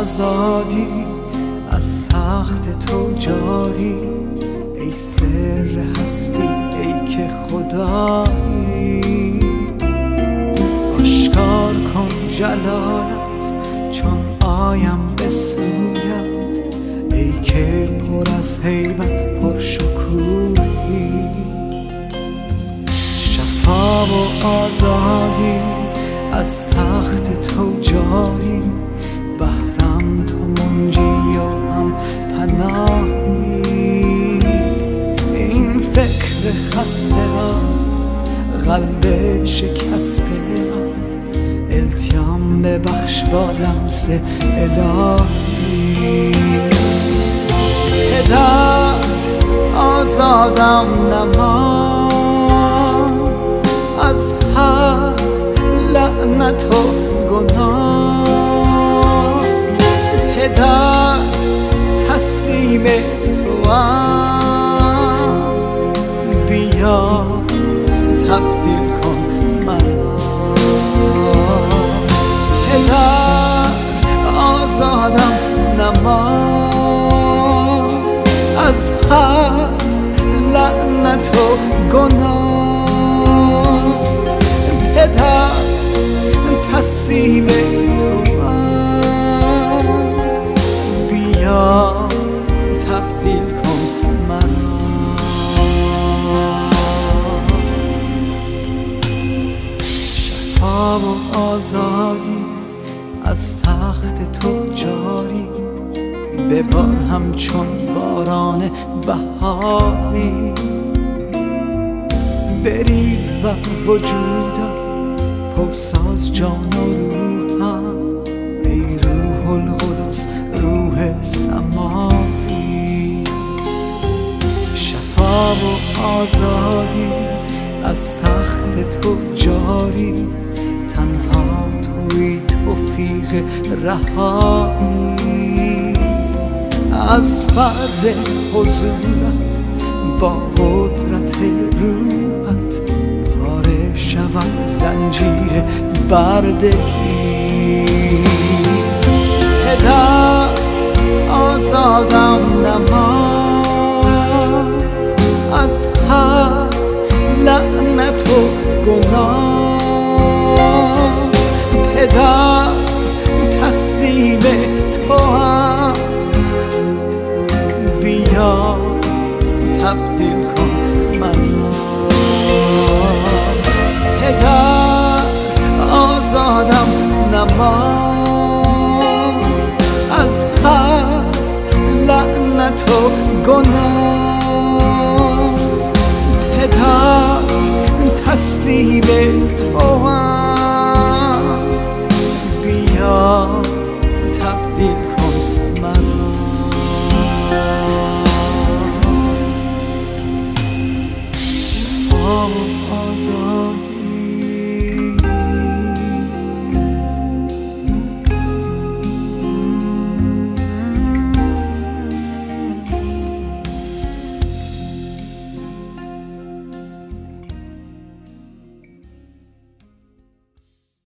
آزادی از تخت تو جاری. ای سر هستی ای که خدایی. آشکار کن جلالت چون آیم به سویت. ای که پر از حیبت پر شکوهی. شفا و آزادی از تخت تو جاری. خسته را قلب شکسته را. التیام ببخش با لمس الهی. پدر آزادم نما. از هر لعنت و گناه. پدر بیا تبدیل کن مرا. پدر آزادم نما. از هر لعنت و گناه. پدر تسلیم و آزادی از تخت تو جاری. ببار همچون باران بهاری. بریز بر وجودم پرساز جان و روحم ای روح القدس روح سماوی. شفا و آزادی از تخت تو جاری. توفیق رهایی از فر حضورت با قدرت روحت پاره شود زنجیر بردگی. پدر آزادم نما از هر لعنت و گناه. تسلیم تو هم. بیا تبدیل کن منو پدر آزادم نما از هر لعنت و گناه. پدر تسلیم تو هم. شفا و آزادی